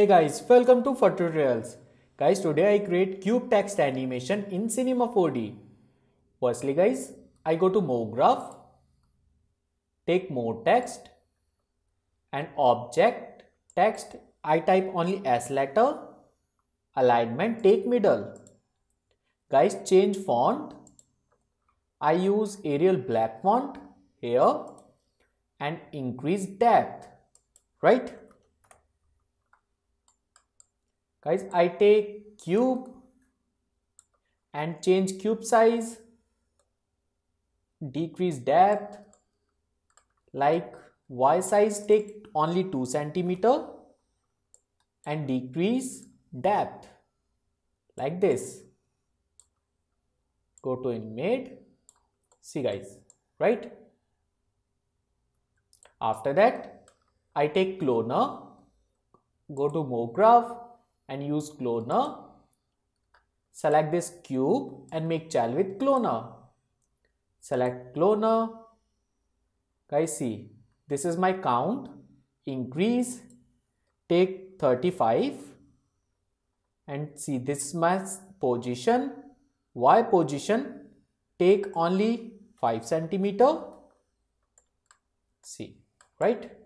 Hey guys, welcome to Fattu Tutorials. Guys, today I create cube text animation in Cinema 4D. Firstly guys, I go to MoGraph, take MoText and object text I type only S letter, alignment take middle. Guys, change font. I use Arial black font here and increase depth, right? Guys I take cube and change cube size decrease depth like y size take only 2 centimeter and decrease depth like this. Go to InMade see guys right? After that I take cloner go to MoGraph and use cloner. Select this cube and make child with cloner. Select cloner. Guys see, this is my count. Increase, take 35 and see this is my position. Y position, take only 5 centimeter. See, right?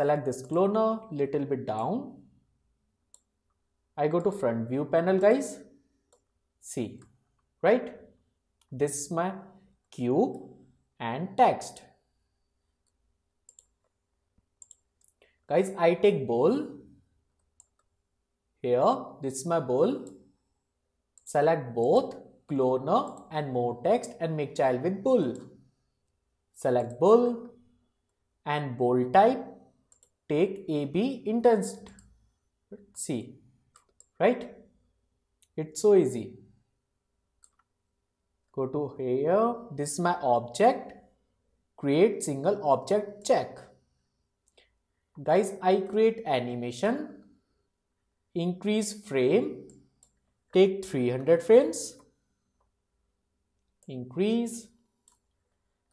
Select this cloner little bit down. I go to front view panel guys. See right? This is my cube and text. Guys I take Boole. Here this is my Boole. Select both cloner and MoText and make child with Boole select Boole and bold type take AB intensity. See, right? It's so easy. Go to here. This is my object. Create single object check. Guys, I create animation. Increase frame. Take 300 frames. Increase.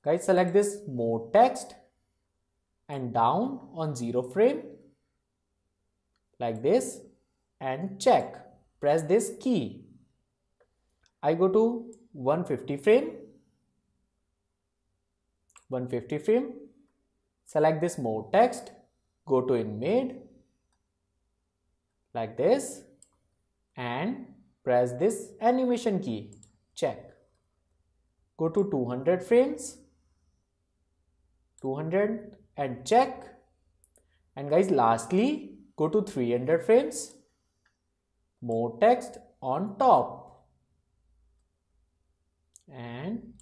Guys, select this MoText and down on 0 frame like this and check. Press this key. I go to 150 frame 150 frame select this MoText go to InMade like this and press this animation key. Check. Go to 200 frames 200 and check. And guys lastly go to 300 frames. MoText on top. And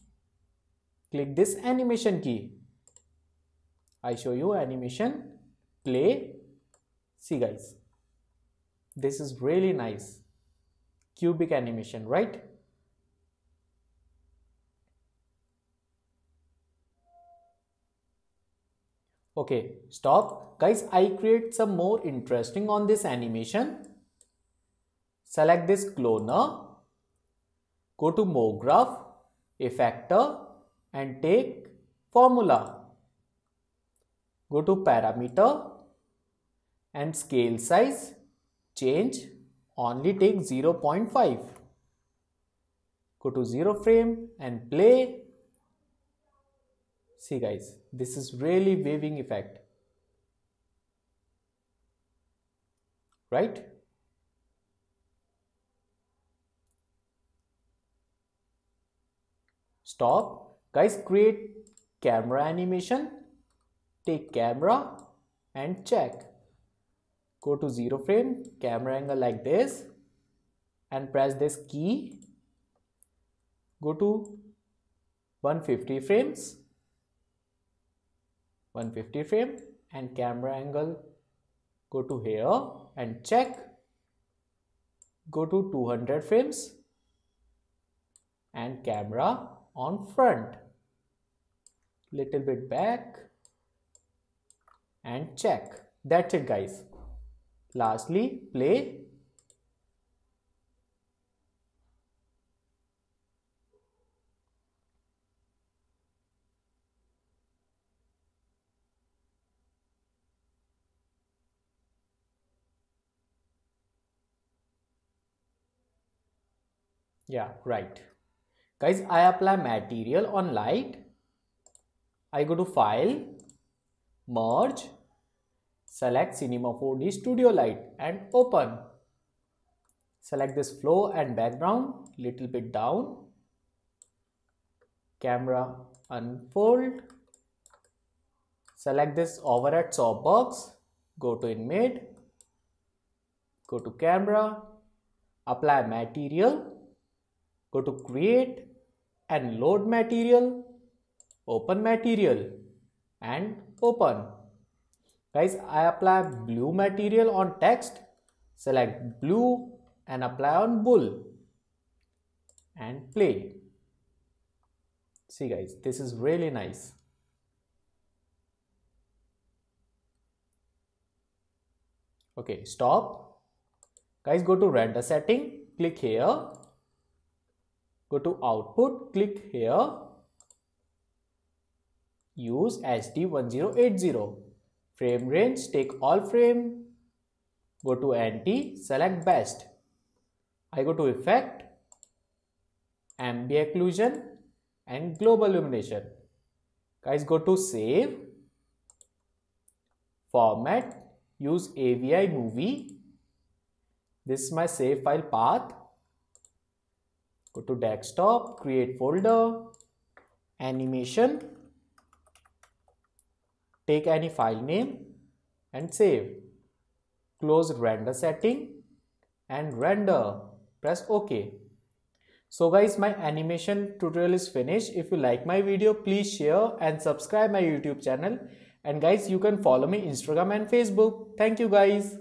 click this animation key. I show you animation play. See guys this is really nice. Cubic animation right Okay, stop. Guys, I create some more interesting on this animation. Select this cloner. Go to MoGraph, effector and take formula. Go to parameter and scale size. Change only take 0.5. Go to 0 frame and play See guys, this is really waving effect. Right? Stop. Guys, create camera animation. Take camera and check. Go to zero frame, camera angle like this and press this key. Go to 150 frames 150 frame and camera angle go to here and check. Go to 200 frames and camera on front. Little bit back and check. That's it guys. Lastly play Yeah, right. Guys, I apply material on light. I go to file, merge, select Cinema 4D Studio Light and open. Select this flow and background little bit down. Camera unfold. Select this overhead softbox. Go to InMade. Go to camera. Apply material go to create and load material open material and open. Guys i apply blue material on text. Select blue and apply on Boole. And play. See guys this is really nice. Okay stop. Guys go to render setting. Click here Go to output, click here. Use HD1080. Frame range, take all frame. Go to NT, select best. I go to effect, ambient occlusion and global illumination. Guys go to save, format, use AVI movie. This is my save file path Go to desktop, create folder, animation, take any file name and save. Close render setting and render. Press OK. So guys, my animation tutorial is finished. If you like my video, please share and subscribe my YouTube channel. And guys, you can follow me Instagram and Facebook. Thank you guys.